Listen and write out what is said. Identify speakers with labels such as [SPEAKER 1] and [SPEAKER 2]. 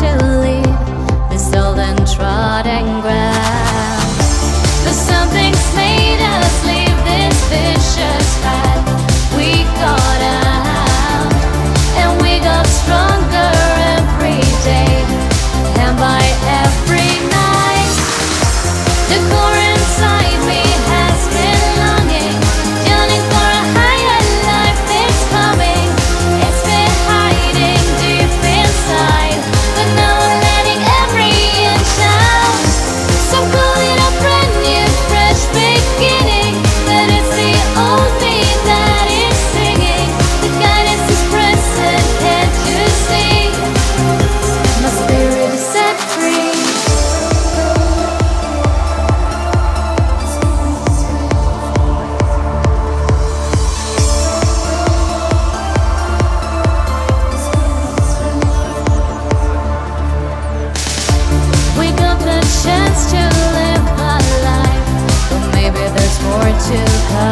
[SPEAKER 1] to leave this stolen, and trodden ground. But something's made us leave this vicious we got out, and we got stronger every day and by every night. The more to come.